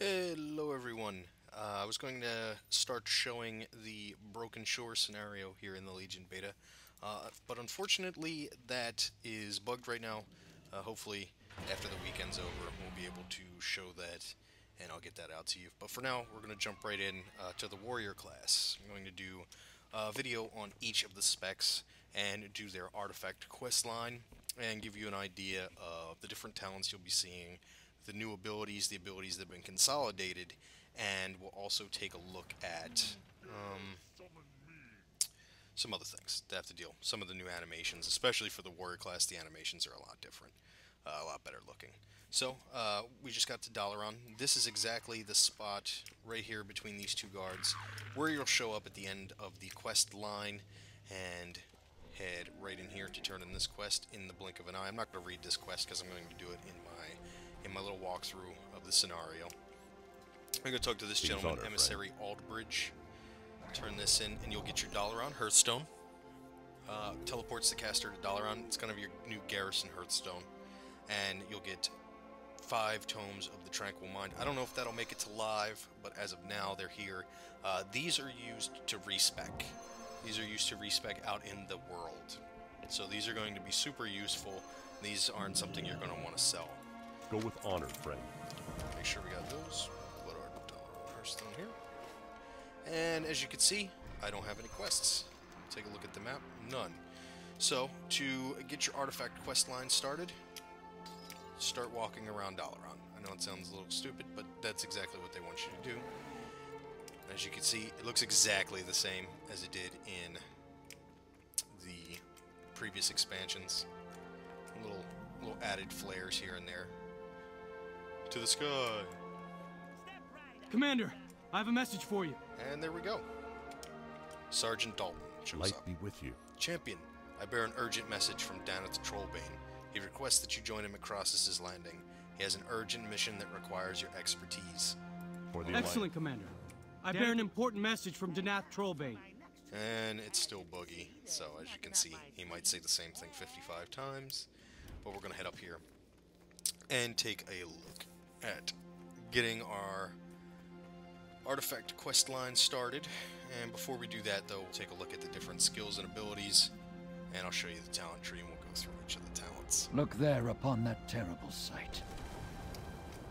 Hello everyone. Uh, I was going to start showing the Broken Shore scenario here in the Legion beta, uh, but unfortunately that is bugged right now. Uh, hopefully after the weekend's over we'll be able to show that and I'll get that out to you. But for now we're going to jump right in uh, to the Warrior class. I'm going to do a video on each of the specs and do their artifact quest line and give you an idea of the different talents you'll be seeing the new abilities, the abilities that have been consolidated, and we'll also take a look at um, some other things that have to deal. Some of the new animations, especially for the warrior class, the animations are a lot different, uh, a lot better looking. So, uh, we just got to Dalaran. This is exactly the spot right here between these two guards where you'll show up at the end of the quest line and head right in here to turn in this quest in the blink of an eye. I'm not going to read this quest because I'm going to do it in my in my little walkthrough of the scenario. I'm going to talk to this gentleman, Emissary friend. Auldbridge. Turn this in, and you'll get your Dalaran Hearthstone. Uh, teleports the caster to Dalaran. It's kind of your new Garrison Hearthstone. And you'll get five tomes of the Tranquil Mind. I don't know if that'll make it to live, but as of now, they're here. Uh, these are used to respec. These are used to respec out in the world. So these are going to be super useful. These aren't something you're going to want to sell. Go with honor, friend. Make sure we got those. Put our Hearthstone here. And as you can see, I don't have any quests. Take a look at the map. None. So, to get your artifact quest line started, start walking around Dalaran. I know it sounds a little stupid, but that's exactly what they want you to do. As you can see, it looks exactly the same as it did in the previous expansions. Little, little added flares here and there. To the sky. Commander, I have a message for you. And there we go. Sergeant Dalton shows Light up. be with you. Champion, I bear an urgent message from Danath Trollbane. He requests that you join him at Krasus's Landing. He has an urgent mission that requires your expertise. For the Excellent, Commander. I bear an important message from Danath Trollbane. And it's still buggy, so as you can see, he might say the same thing 55 times. But we're going to head up here and take a look at getting our artifact quest line started. And before we do that, though, we'll take a look at the different skills and abilities, and I'll show you the talent tree, and we'll go through each of the talents. Look there upon that terrible sight.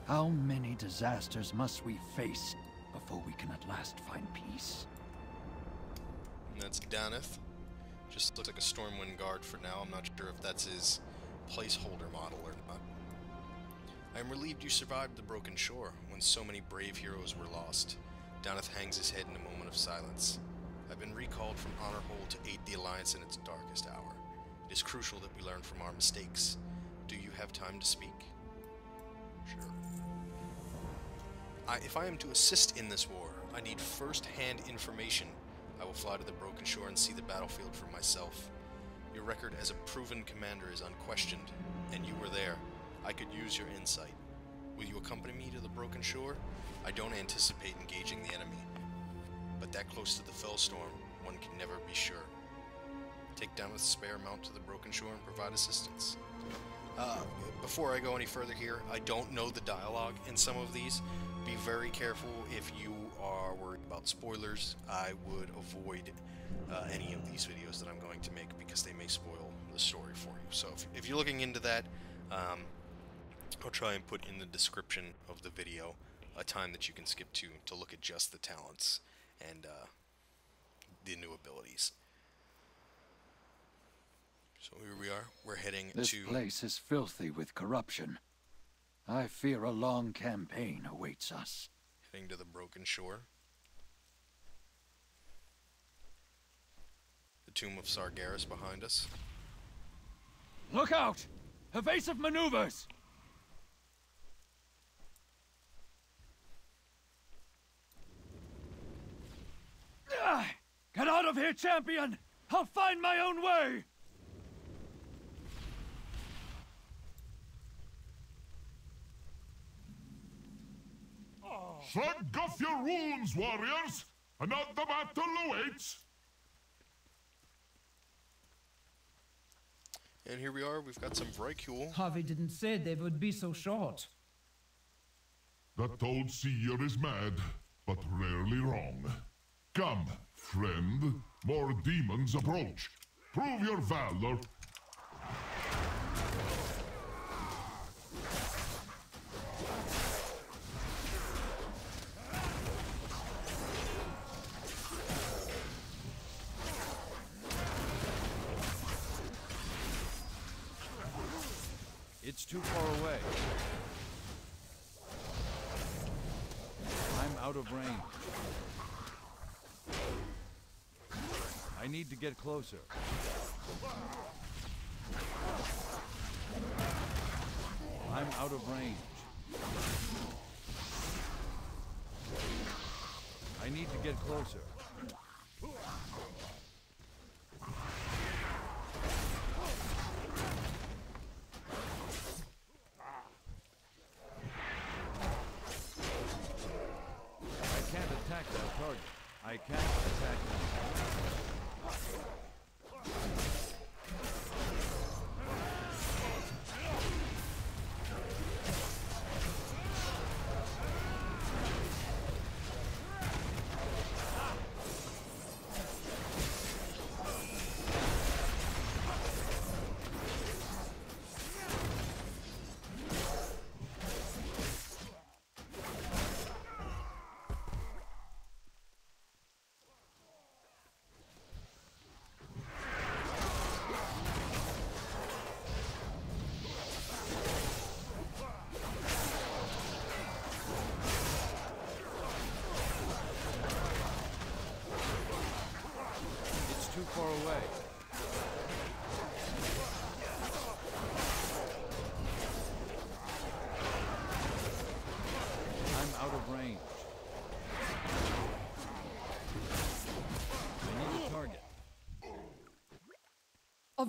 How many disasters must we face before we can at last find peace? And that's Danath. Just looks like a Stormwind Guard for now. I'm not sure if that's his placeholder model or. I am relieved you survived the broken shore, when so many brave heroes were lost. Danath hangs his head in a moment of silence. I've been recalled from Honor Hold to aid the Alliance in its darkest hour. It is crucial that we learn from our mistakes. Do you have time to speak? Sure. I, if I am to assist in this war, I need first-hand information. I will fly to the broken shore and see the battlefield for myself. Your record as a proven commander is unquestioned, and you were there. I could use your insight. Will you accompany me to the Broken Shore? I don't anticipate engaging the enemy, but that close to the Fellstorm, one can never be sure. Take down with spare mount to the Broken Shore and provide assistance. Uh, before I go any further here, I don't know the dialogue in some of these. Be very careful if you are worried about spoilers. I would avoid uh, any of these videos that I'm going to make because they may spoil the story for you. So if, if you're looking into that, um, I'll try and put in the description of the video a time that you can skip to to look at just the talents and uh, the new abilities. So here we are. We're heading this to... This place is filthy with corruption. I fear a long campaign awaits us. Heading to the Broken Shore. The Tomb of Sargeras behind us. Look out! Evasive maneuvers! Get out of here, champion! I'll find my own way! Shrug off your wounds, warriors! Another battle awaits! And here we are, we've got some Vrykul. Harvey didn't say they would be so short. That old seer is mad, but rarely wrong. Come, friend. More demons approach. Prove your valor. It's too far away. I'm out of range. I need to get closer. I'm out of range. I need to get closer. I can't attack that target. I can't attack that. A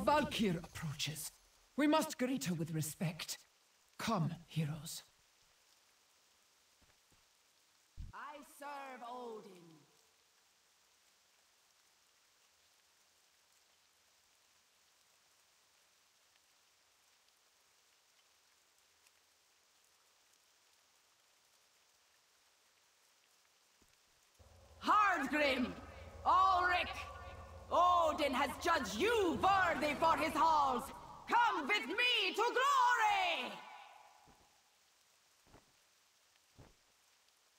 Valkyr approaches. We must greet her with respect. Come, heroes. I serve Odin. Hardgrim! Ulrich! Odin has judged you worthy for his halls! Come with me to glory!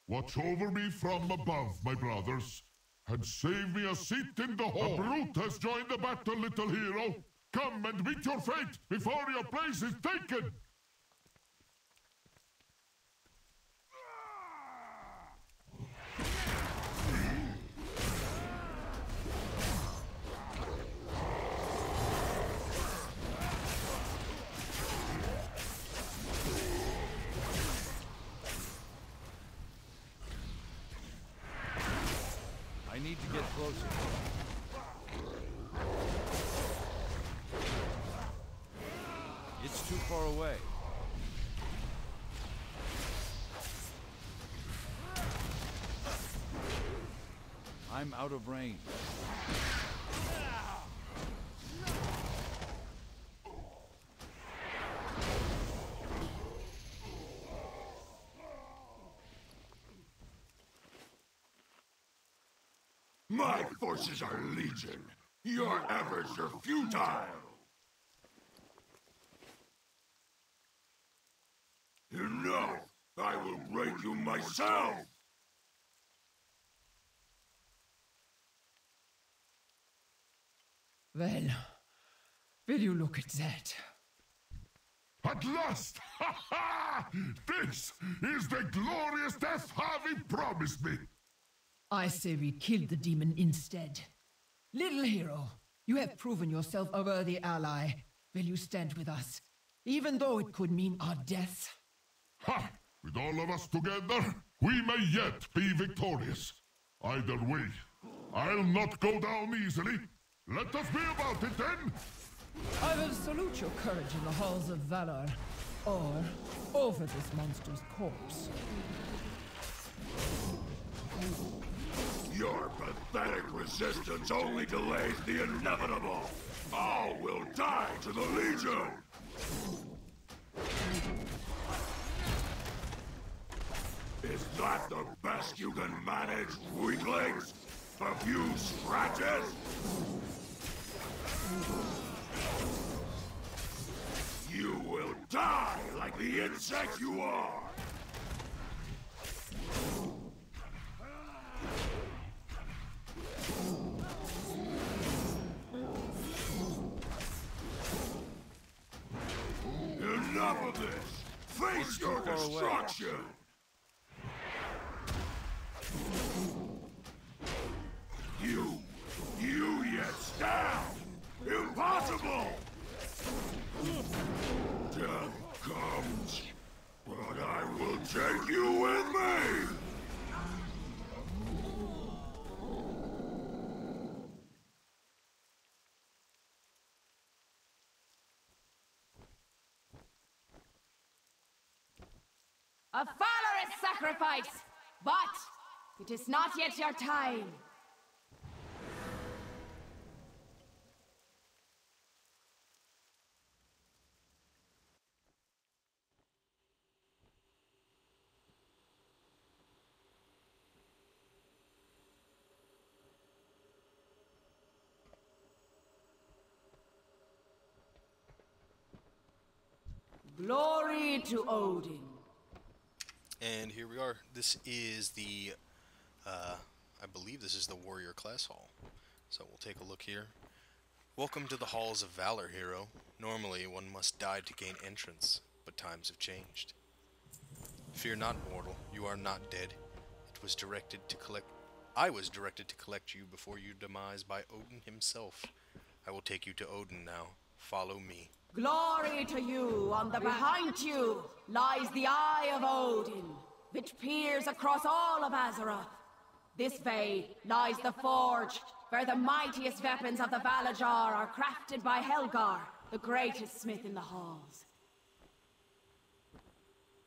Watch over me from above, my brothers, and save me a seat in the oh. hall. A brute has joined the battle, little hero. Come and meet your fate before your place is taken. Closer. It's too far away. I'm out of range. My forces are legion. Your efforts are futile. Enough! I will break you myself! Well, will you look at that? At last! Ha ha! This is the glorious death Harvey promised me! I say we kill the demon instead. Little hero, you have proven yourself a worthy ally. Will you stand with us? Even though it could mean our death? Ha! With all of us together, we may yet be victorious. Either way, I'll not go down easily. Let us be about it then! I will salute your courage in the halls of valor, or over this monster's corpse. Your pathetic resistance only delays the inevitable. All will die to the Legion! Is that the best you can manage, weaklings? A few scratches? You will die like the insect you are! Your destruction! You, you yet stand! Impossible! Death comes, but I will take you with me! A valorous sacrifice! But it is not yet your time. Glory to Odin. And here we are. This is the, uh, I believe this is the warrior class hall. So we'll take a look here. Welcome to the halls of valor, hero. Normally, one must die to gain entrance, but times have changed. Fear not, mortal. You are not dead. It was directed to collect. I was directed to collect you before your demise by Odin himself. I will take you to Odin now. Follow me. Glory to you! On the behind you lies the eye of Odin, which peers across all of Azeroth. This way lies the forge, where the mightiest weapons of the Valarjar are crafted by Helgar, the greatest smith in the halls.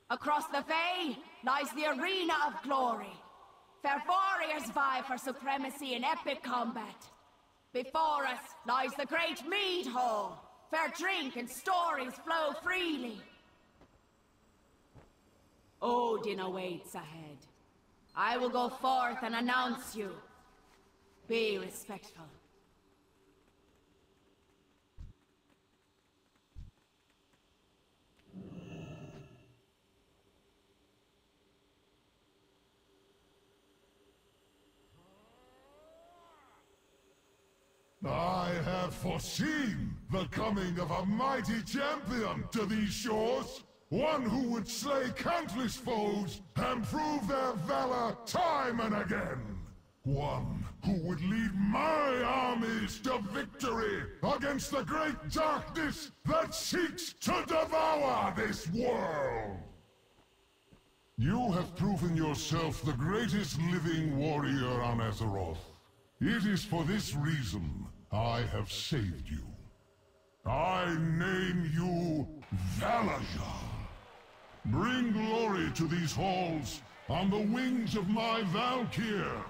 Across the Vey lies the Arena of Glory, where warriors vie for supremacy in epic combat. Before us lies the Great Mead Hall, where drink and stories flow freely. Odin awaits ahead. I will go forth and announce you. Be respectful. I have foreseen the coming of a mighty champion to these shores. One who would slay countless foes and prove their valor time and again. One who would lead my armies to victory against the great darkness that seeks to devour this world. You have proven yourself the greatest living warrior on Azeroth. It is for this reason I have saved you. I name you Valarjar. Bring glory to these halls on the wings of my Valkyr.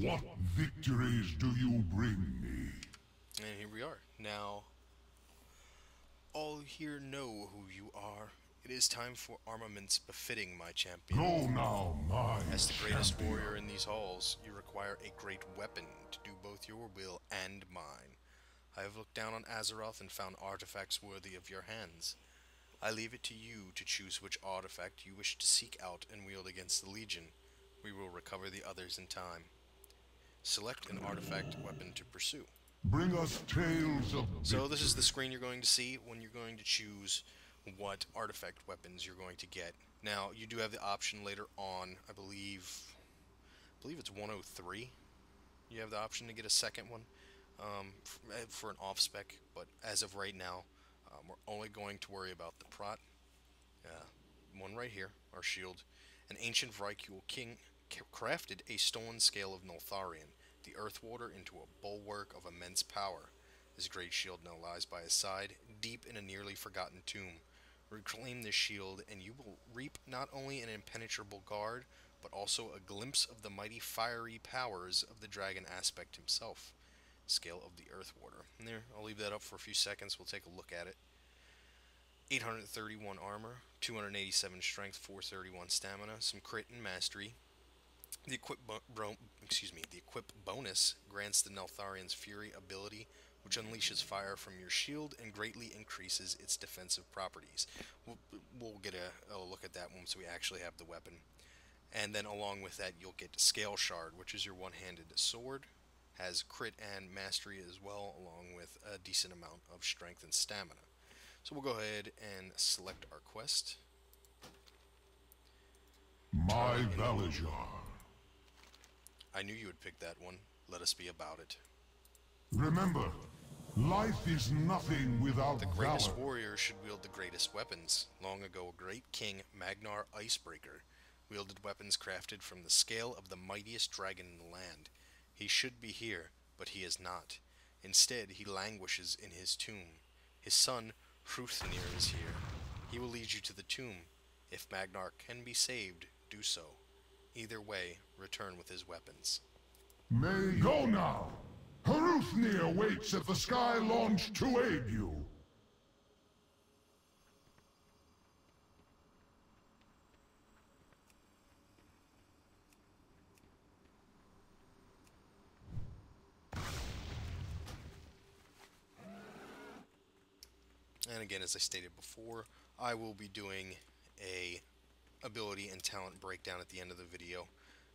What victories do you bring me? And here we are. Now, all here know who you are. It is time for armaments befitting my champion. Go now, my As the greatest champion. warrior in these halls, you require a great weapon to do both your will and mine. I have looked down on Azeroth and found artifacts worthy of your hands. I leave it to you to choose which artifact you wish to seek out and wield against the Legion. We will recover the others in time. Select an artifact weapon to pursue. Bring us tales of So this is the screen you're going to see when you're going to choose what artifact weapons you're going to get. Now, you do have the option later on, I believe, I believe it's 103. You have the option to get a second one um, eh, for an off spec, but as of right now, um, we're only going to worry about the prot. Uh, one right here, our shield. An ancient Vrykul king crafted a stolen scale of Neltharion, the Earth Warder, into a bulwark of immense power. His great shield now lies by his side, deep in a nearly forgotten tomb. Reclaim this shield, and you will reap not only an impenetrable guard, but also a glimpse of the mighty fiery powers of the dragon aspect himself. Scale of the Earth Warder. There, I'll leave that up for a few seconds. We'll take a look at it. 831 armor, 287 strength, 431 stamina, some crit and mastery. The equip excuse me, the equip bonus grants the Neltharion's Fury ability, which unleashes fire from your shield and greatly increases its defensive properties. We'll, we'll get a, a look at that once we actually have the weapon. And then along with that, you'll get Scale Shard, which is your one-handed sword. Has crit and mastery as well, along with a decent amount of strength and stamina. So we'll go ahead and select our quest. My Valarjar. I knew you would pick that one. Let us be about it. Remember, life is nothing without The greatest valor. warrior should wield the greatest weapons. Long ago, a great king, Magnar Icebreaker, wielded weapons crafted from the scale of the mightiest dragon in the land. He should be here, but he is not. Instead, he languishes in his tomb. His son, Hruthnir, is here. He will lead you to the tomb. If Magnar can be saved, do so. Either way, return with his weapons. May go now. Hruthnir awaits at the sky launch to aid you. And again, as I stated before, I will be doing a ability and talent breakdown at the end of the video.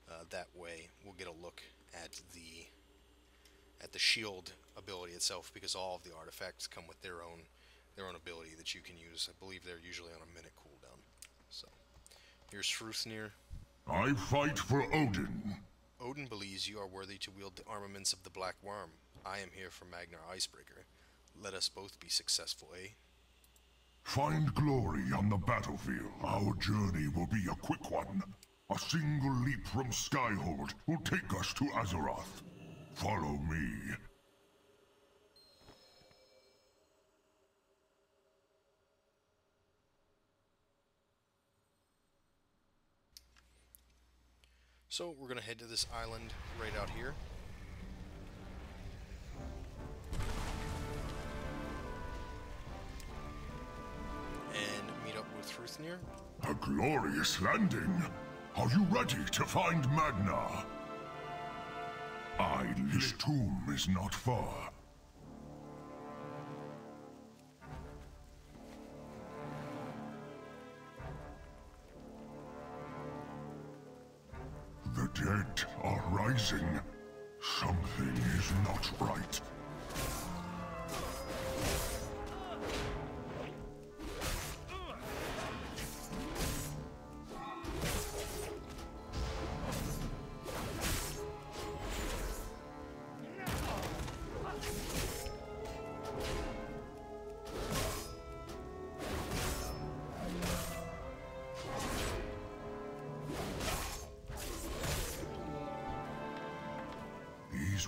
Uh, that way, we'll get a look at the at the shield ability itself, because all of the artifacts come with their own their own ability that you can use. I believe they're usually on a minute cooldown. So, here's Hruthnir. I fight for Odin. Odin believes you are worthy to wield the armaments of the Black Worm. I am here for Magnar Icebreaker. Let us both be successful, eh? Find glory on the battlefield. Our journey will be a quick one. A single leap from Skyhold will take us to Azeroth. Follow me. So we're gonna head to this island right out here. And meet up with Hruthnir. A glorious landing. Are you ready to find Magnar? I, his tomb is not far. The dead are rising. Something is not right.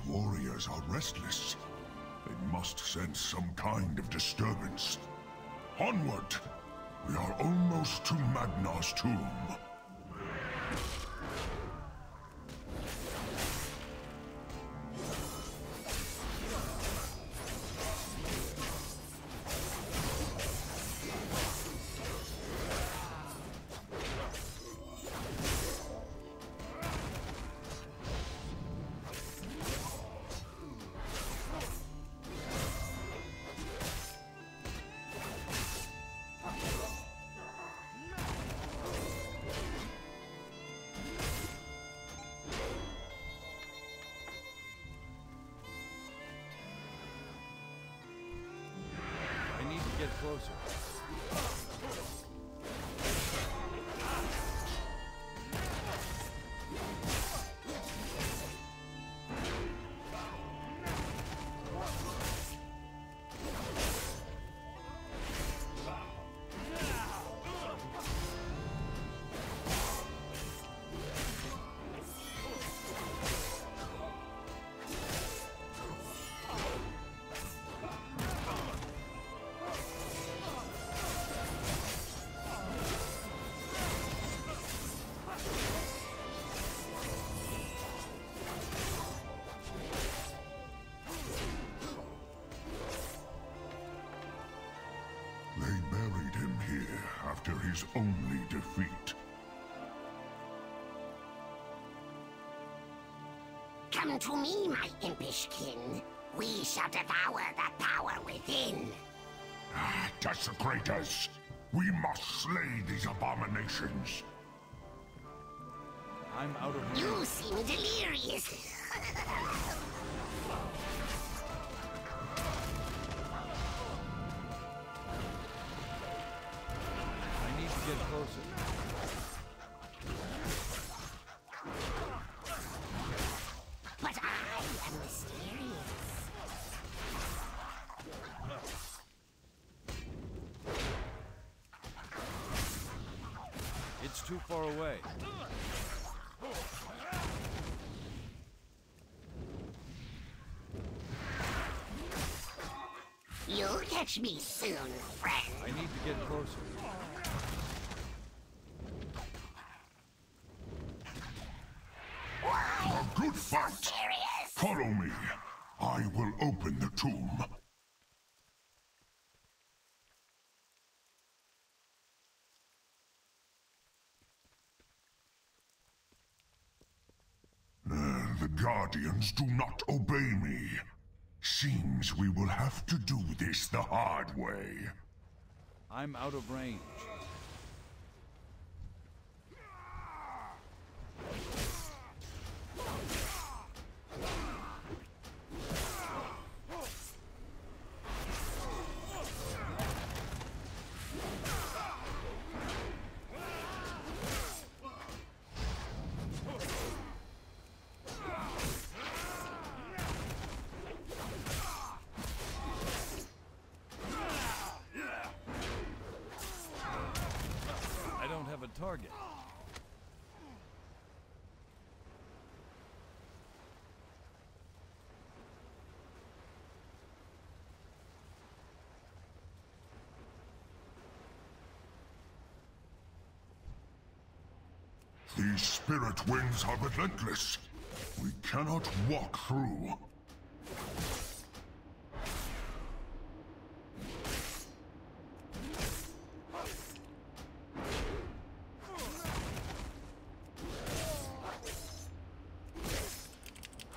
Warriors are restless. They must sense some kind of disturbance. Onward! We are almost to Magnar's tomb. Come to me, my impish kin. We shall devour the power within. Ah, Desecrators! We must slay these abominations. I'm out of here. You seem delirious. I need to get closer. Catch me soon, friend. I need to get closer. A good fight! Serious? Follow me. I will open the tomb. Uh, the Guardians do not obey me. Seems we will have to do this the hard way. I'm out of range. These spirit winds are relentless. We cannot walk through.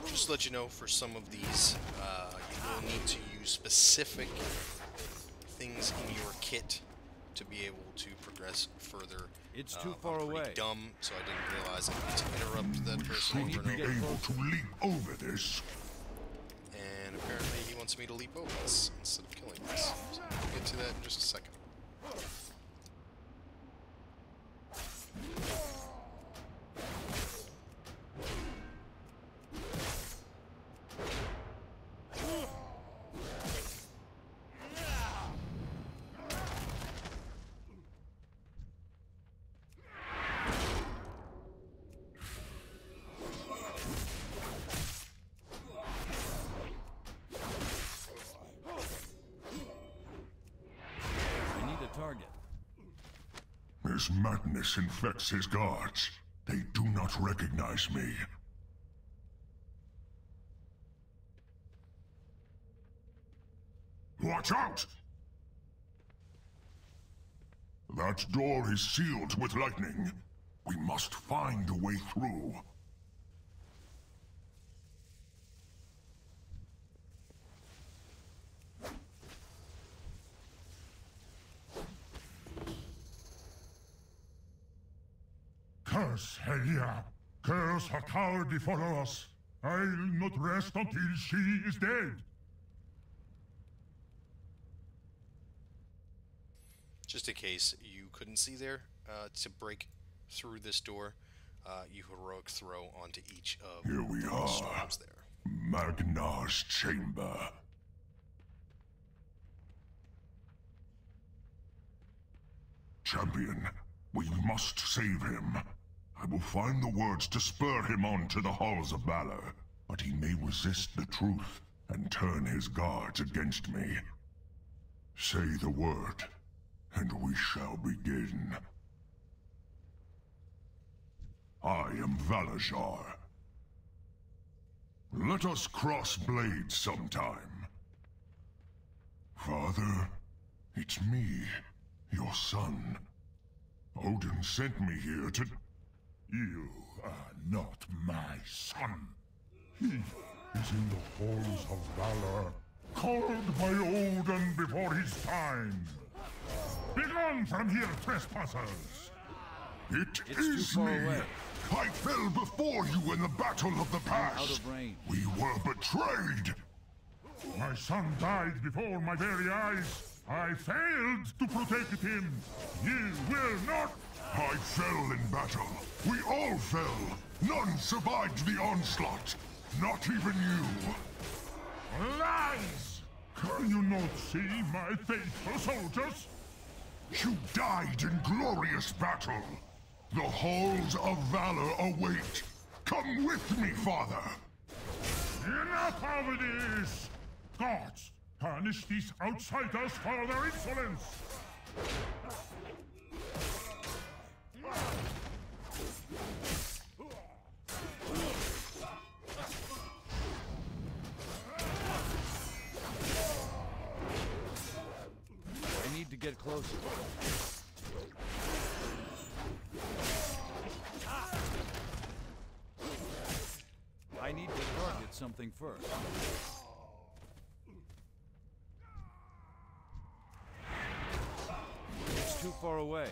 Just let you know, for some of these, uh, you will need to use specific things in your kit to be able to progress further. It's Uh, too I'm far away. dumb, so I didn't realize I need to interrupt that person over Should and be able to leap over this. And apparently he wants me to leap over this instead of killing this. So we'll get to that in just a second. Infects his guards. They do not recognize me. Watch out! That door is sealed with lightning. We must find a way through. Curse her coward before us! I'll not rest until she is dead! Just in case you couldn't see there, uh, to break through this door, uh, you heroic throw onto each of Here we the are. there. Magnar's chamber. Champion, we must save him. I will find the words to spur him on to the halls of valor, but he may resist the truth and turn his guards against me. Say the word, and we shall begin. I am Valarjar. Let us cross blades sometime. Father, it's me, your son. Odin sent me here to... You are not my son. He is in the halls of valor, called by Odin before his time. Begone from here, trespassers! It It's too is far me. away. I fell before you in the battle of the past. out of range. We were betrayed. My son died before my very eyes. I failed to protect him. You will not. I fell in battle. We all fell. None survived the onslaught. Not even you. Lies! Can you not see my faithful soldiers? You died in glorious battle. The halls of valor await. Come with me, father. Enough of this! Gods, punish these outsiders for their insolence! I need to get closer. I need to target something first. It's too far away.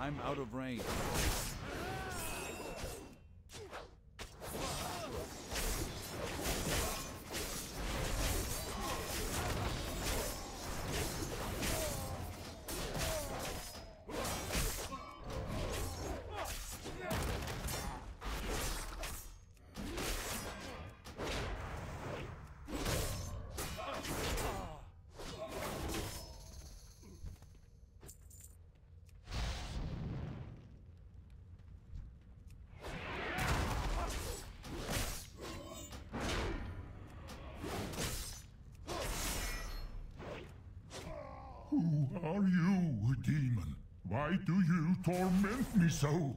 I'm out of range. Are you, a demon? Why do you torment me so?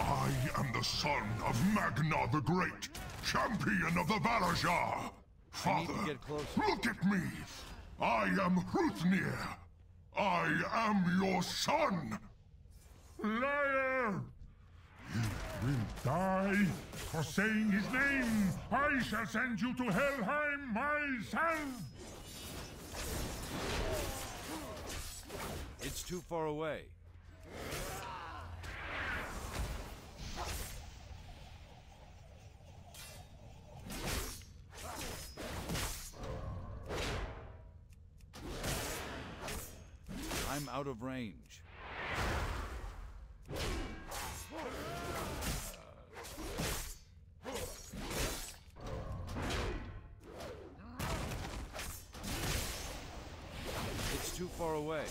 I am the son of Magnar the Great, champion of the Valarjar. Father, look at me. I am Hruthnir. I am your son. Liar! You will die for saying his name. I shall send you to Helheim myself. It's too far away. I'm out of range. It's too far away.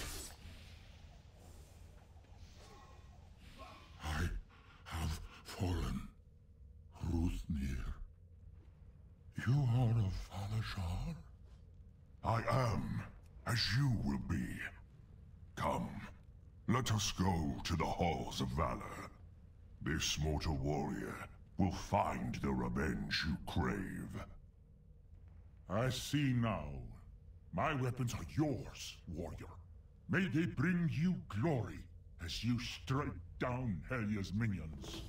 I have fallen. Hruthnir. You are of Valarjar? I am, as you will be. Come, let us go to the halls of valor. This mortal warrior will find the revenge you crave. I see now. My weapons are yours, warrior. May they bring you glory as you strike down Helya's minions.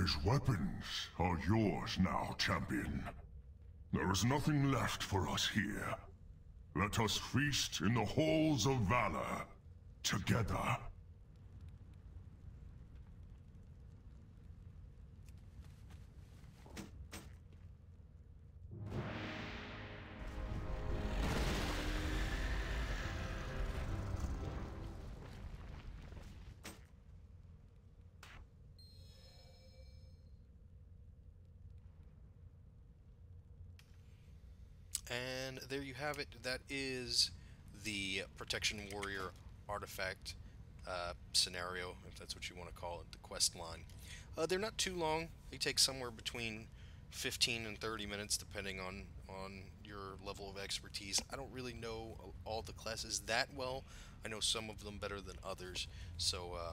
His weapons are yours now, champion. There is nothing left for us here. Let us feast in the halls of valor, together. And there you have it. That is the Protection Warrior artifact uh, scenario, if that's what you want to call it, the quest line. Uh, they're not too long. They take somewhere between 15 and 30 minutes, depending on on your level of expertise. I don't really know all the classes that well. I know some of them better than others. So uh,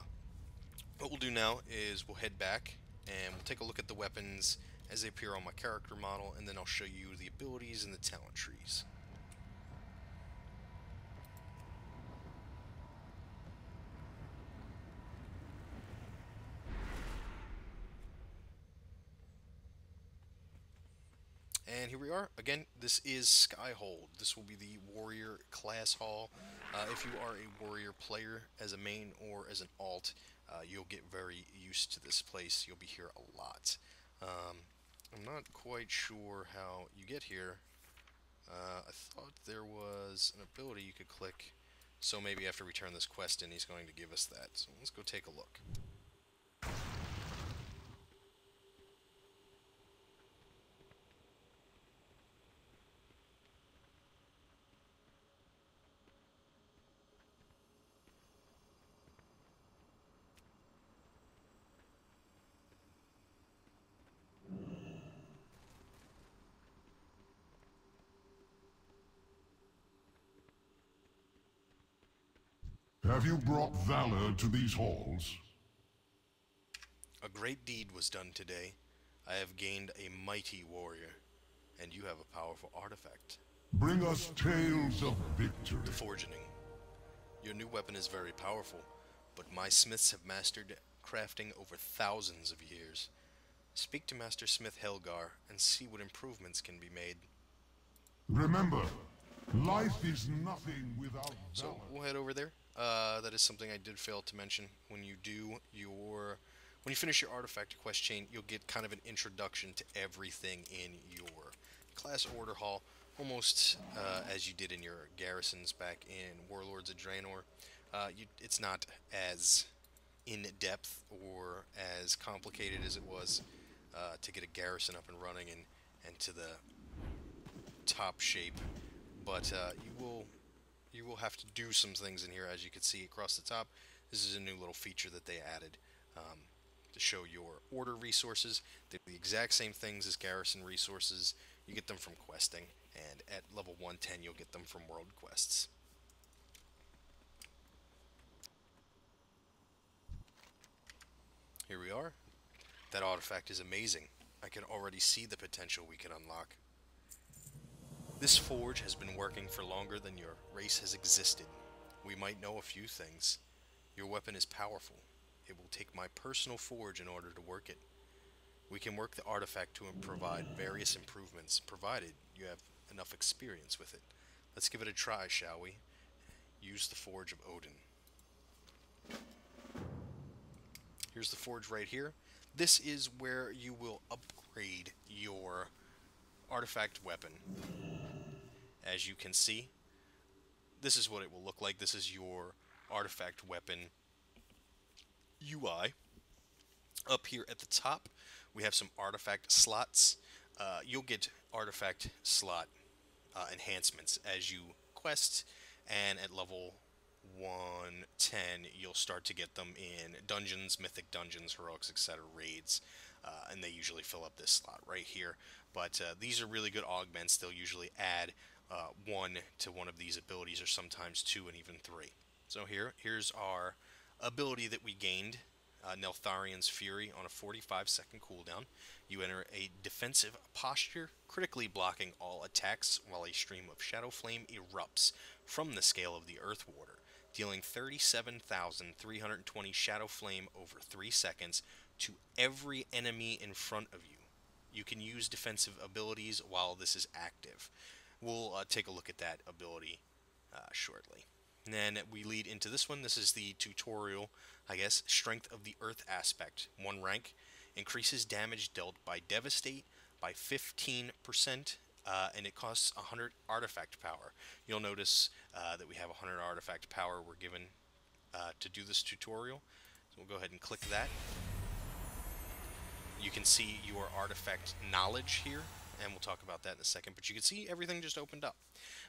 what we'll do now is we'll head back and we'll take a look at the weapons as they appear on my character model, and then I'll show you the abilities and the talent trees. And here we are. Again, this is Skyhold. This will be the Warrior class hall. Uh, if you are a Warrior player as a main or as an alt, uh, you'll get very used to this place. You'll be here a lot. Um, I'm not quite sure how you get here. Uh, I thought there was an ability you could click. So maybe after we turn this quest in, he's going to give us that. So let's go take a look. Have you brought valor to these halls? A great deed was done today. I have gained a mighty warrior, and you have a powerful artifact. Bring us tales of victory. The Forgening. Your new weapon is very powerful, but my smiths have mastered crafting over thousands of years. Speak to Master Smith Helgar and see what improvements can be made. Remember, life is nothing without valor. So we'll head over there. Uh, that is something I did fail to mention. When you do your, when you finish your artifact quest chain, you'll get kind of an introduction to everything in your class order hall, almost uh, as you did in your garrisons back in Warlords of Draenor. Uh, you, it's not as in depth or as complicated as it was uh, to get a garrison up and running and, and to the top shape, but uh, you will you will have to do some things in here as you can see across the top. This is a new little feature that they added um, to show your order resources. They're the exact same things as garrison resources. You get them from questing and at level 110 you'll get them from world quests. Here we are. That artifact is amazing. I can already see the potential we can unlock this forge has been working for longer than your race has existed. We might know a few things. Your weapon is powerful. It will take my personal forge in order to work it. We can work the artifact to provide various improvements, provided you have enough experience with it. Let's give it a try, shall we? Use the Forge of Odin. Here's the forge right here. This is where you will upgrade your artifact weapon as you can see. This is what it will look like. This is your artifact weapon UI. Up here at the top, we have some artifact slots. Uh, you'll get artifact slot uh, enhancements as you quest, and at level 110, you'll start to get them in dungeons, mythic dungeons, heroics, etc., raids, uh, and they usually fill up this slot right here. But uh, these are really good augments. They'll usually add uh, one to one of these abilities, or sometimes two and even three. So here, here's our ability that we gained, uh, Fury, on a 45 second cooldown. You enter a defensive posture, critically blocking all attacks while a stream of Shadow Flame erupts from the scale of the Earth Warder, dealing 37,320 Shadow Flame over 3 seconds to every enemy in front of you. You can use defensive abilities while this is active. We'll uh, take a look at that ability uh, shortly. And then we lead into this one. This is the tutorial, I guess, Strength of the Earth aspect. One rank increases damage dealt by Devastate by 15%, uh, and it costs 100 artifact power. You'll notice uh, that we have 100 artifact power we're given uh, to do this tutorial. So we'll go ahead and click that. You can see your artifact knowledge here and we'll talk about that in a second. But you can see everything just opened up.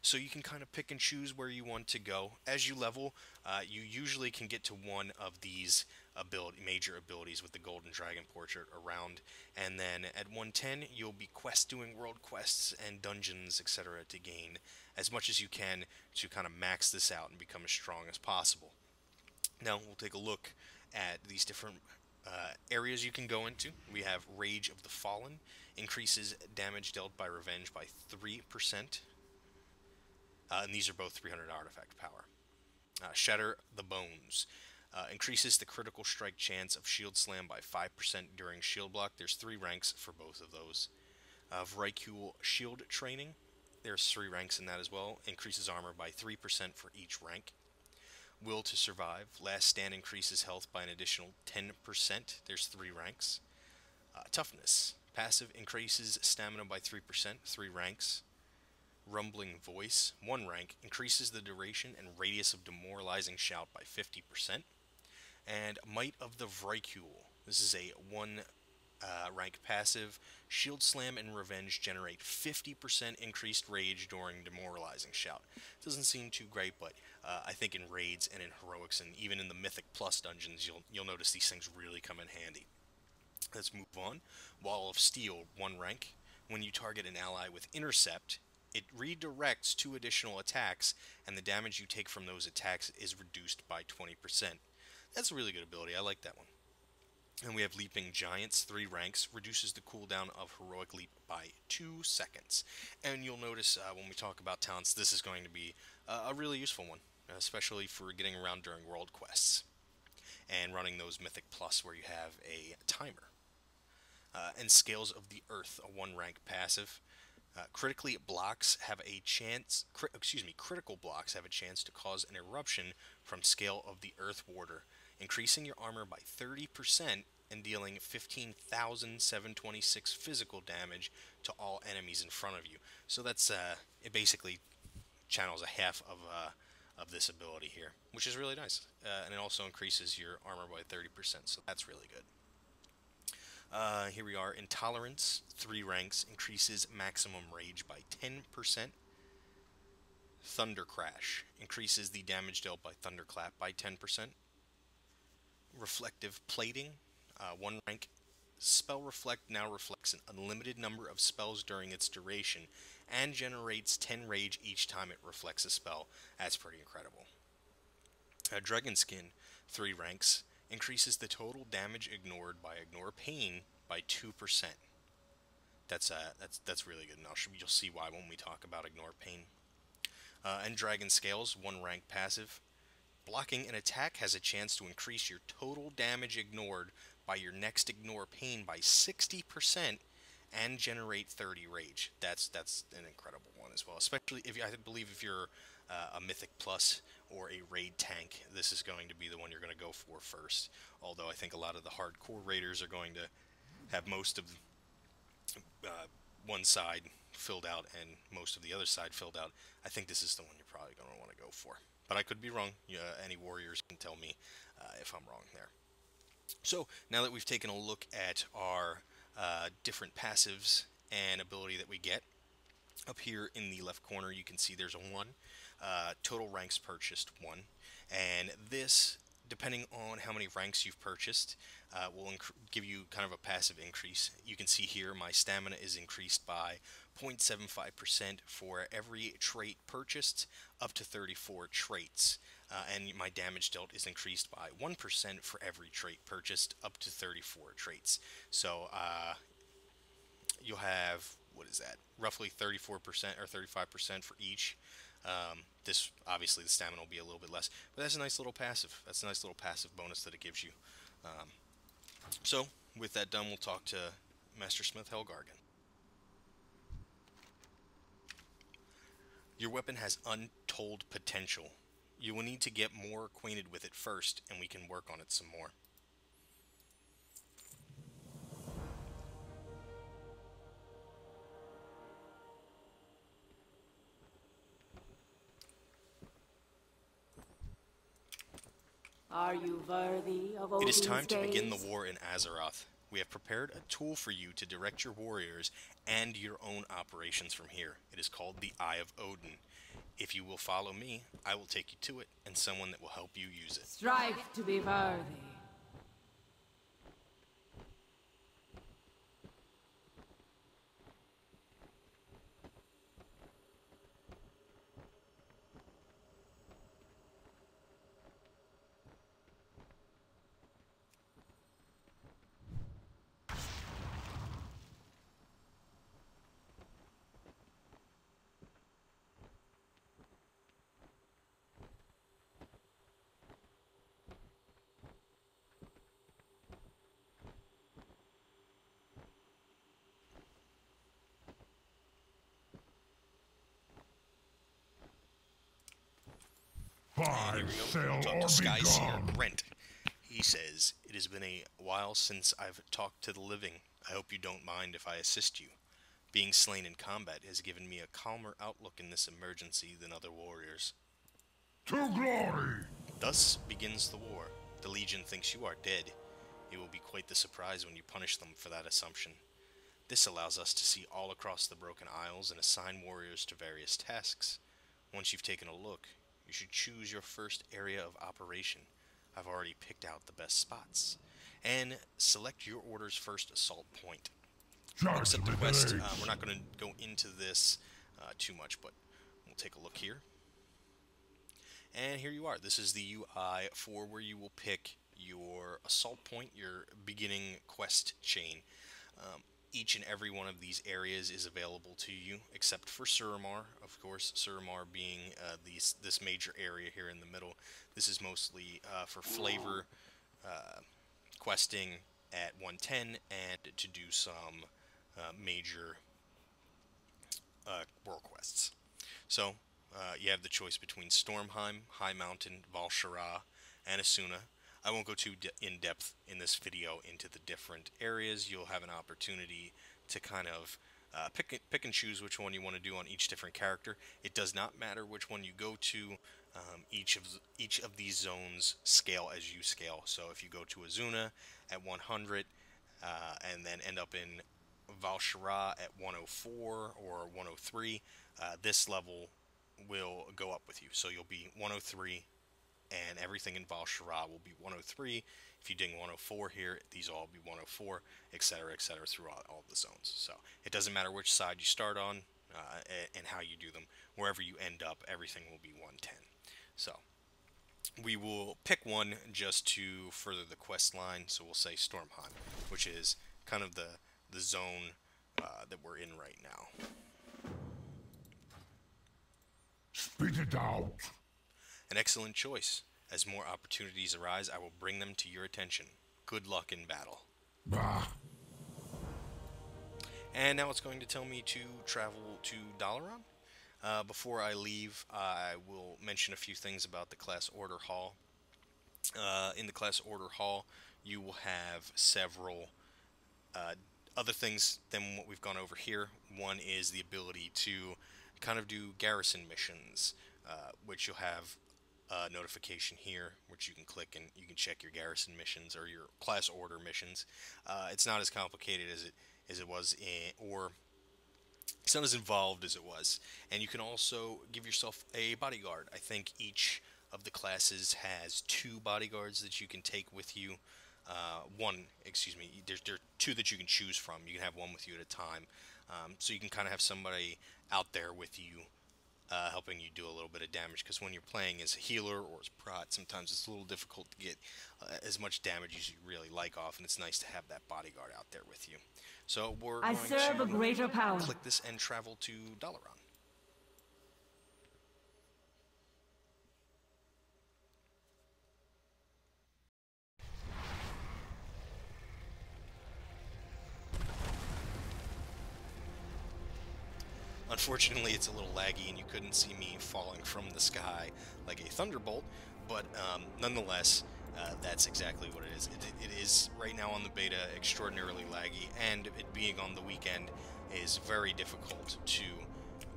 So you can kind of pick and choose where you want to go. As you level, uh, you usually can get to one of these ability, major abilities with the Golden Dragon Portrait around. And then at 110, you'll be quest doing world quests and dungeons, etc. to gain as much as you can to kind of max this out and become as strong as possible. Now we'll take a look at these different uh, areas you can go into. We have Rage of the Fallen, increases damage dealt by revenge by 3%. Uh, and these are both 300 artifact power. Uh, Shatter the Bones. Uh, increases the critical strike chance of shield slam by 5% during shield block. There's three ranks for both of those. Uh, Vrykul Shield Training. There's three ranks in that as well. Increases armor by 3% for each rank. Will to Survive. Last Stand increases health by an additional 10%. There's three ranks. Uh, toughness. Passive increases stamina by 3%, three ranks. Rumbling Voice, one rank, increases the duration and radius of demoralizing shout by 50%. And Might of the Vrykul. This is a one uh, rank passive. Shield Slam and Revenge generate 50% increased rage during demoralizing shout. Doesn't seem too great, but uh, I think in raids and in heroics and even in the Mythic Plus dungeons, you'll you'll notice these things really come in handy. Let's move on. Wall of Steel, one rank. When you target an ally with Intercept, it redirects two additional attacks, and the damage you take from those attacks is reduced by 20%. That's a really good ability. I like that one. And we have Leaping Giants, three ranks, reduces the cooldown of Heroic Leap by two seconds. And you'll notice uh, when we talk about talents, this is going to be uh, a really useful one, especially for getting around during world quests and running those Mythic Plus where you have a timer. Uh, and Scales of the Earth, a one rank passive. Uh, critically blocks have a chance, cri- excuse me, critical blocks have a chance to cause an eruption from Scale of the Earth Warder increasing your armor by 30% and dealing 15,726 physical damage to all enemies in front of you. So that's uh, it basically channels a half of uh, of this ability here, which is really nice, uh, and it also increases your armor by 30%. So that's really good. Uh, here we are. Intolerance, three ranks, increases maximum rage by 10%. Thunder Crash increases the damage dealt by Thunderclap by 10% reflective plating, uh, one rank. Spell Reflect now reflects an unlimited number of spells during its duration and generates 10 rage each time it reflects a spell. That's pretty incredible. Uh, Dragon Skin, 3 ranks, increases the total damage ignored by Ignore Pain by 2%. That's uh, that's that's really good, and you'll see why when we talk about Ignore Pain. Uh, and Dragon Scales, one rank passive, Blocking an attack has a chance to increase your total damage ignored by your next ignore pain by 60% and generate 30 rage. That's that's an incredible one as well. Especially if I believe if you're uh, a mythic plus or a raid tank, this is going to be the one you're going to go for first. Although I think a lot of the hardcore raiders are going to have most of uh, one side filled out and most of the other side filled out. I think this is the one you're probably going to want to go for. But I could be wrong. Any warriors can tell me uh, if I'm wrong there. So now that we've taken a look at our uh, different passives and ability that we get, up here in the left corner you can see there's a 1. Uh, total ranks purchased 1. And this, depending on how many ranks you've purchased, uh, will give you kind of a passive increase. You can see here my stamina is increased by 0.75% for every trait purchased up to 34 traits. Uh, and my damage dealt is increased by 1% for every trait purchased up to 34 traits. So uh, you'll have, what is that, roughly 34% or 35% for each. Um, this obviously the stamina will be a little bit less, but that's a nice little passive. That's a nice little passive bonus that it gives you. Um, so with that done, we'll talk to Master Smith Helgargan. Your weapon has untold potential. You will need to get more acquainted with it first, and we can work on it some more. Are you worthy of It is time to begin the war in Azeroth. We have prepared a tool for you to direct your warriors and your own operations from here. It is called the Eye of Odin. If you will follow me, I will take you to it and someone that will help you use it. Strive to be worthy. And Five here we go. sail Talk or to gone. Brent. He says, It has been a while since I've talked to the living. I hope you don't mind if I assist you. Being slain in combat has given me a calmer outlook in this emergency than other warriors. To glory! Thus begins the war. The Legion thinks you are dead. It will be quite the surprise when you punish them for that assumption. This allows us to see all across the Broken Isles and assign warriors to various tasks. Once you've taken a look, you should choose your first area of operation. I've already picked out the best spots. And select your order's first assault point. At the age. Uh, we're not going to go into this uh, too much, but we'll take a look here. And here you are. This is the UI for where you will pick your assault point, your beginning quest chain. Um, each and every one of these areas is available to you, except for Suramar, of course. Suramar being uh, this major area here in the middle. This is mostly uh, for flavor uh, questing at 110 and to do some uh, major uh, world quests. So uh, you have the choice between Stormheim, Highmountain, Val'sharah, and Azsuna. I won't go too de- in depth in this video into the different areas. You'll have an opportunity to kind of uh, pick pick and choose which one you want to do on each different character. It does not matter which one you go to. Um, each of each of these zones scale as you scale. So if you go to Azsuna at 100, uh, and then end up in Val'sharah at 104 or 103, uh, this level will go up with you. So you'll be 103, and everything in Val'sharah will be 103. If you ding 104 here, these all be 104, etc., etc., throughout all the zones. So it doesn't matter which side you start on uh, and how you do them. Wherever you end up, everything will be 110. So we will pick one just to further the quest line. So we'll say Stormheim, which is kind of the the zone uh, that we're in right now. Spit it out. An excellent choice. As more opportunities arise, I will bring them to your attention. Good luck in battle. Bah. And now it's going to tell me to travel to Dalaran. Uh, before I leave, I will mention a few things about the Class Order Hall. Uh, in the Class Order Hall, you will have several uh, other things than what we've gone over here. One is the ability to kind of do garrison missions, uh, which you'll have a notification here, which you can click and you can check your garrison missions or your class order missions. Uh, it's not as complicated as it as it was in, or it's not as involved as it was. And you can also give yourself a bodyguard. I think each of the classes has two bodyguards that you can take with you. Uh, one, excuse me, there's there are two that you can choose from. You can have one with you at a time. Um, so you can kind of have somebody out there with you uh, helping you do a little bit of damage because when you're playing as a healer or as prot, sometimes it's a little difficult to get uh, as much damage as you really like off, and it's nice to have that bodyguard out there with you. So we're I going serve to a greater power. click this and travel to Dalaran. Unfortunately, it's a little laggy and you couldn't see me falling from the sky like a thunderbolt, but um, nonetheless, uh, that's exactly what it is. It, it is right now on the beta extraordinarily laggy, and it being on the weekend is very difficult to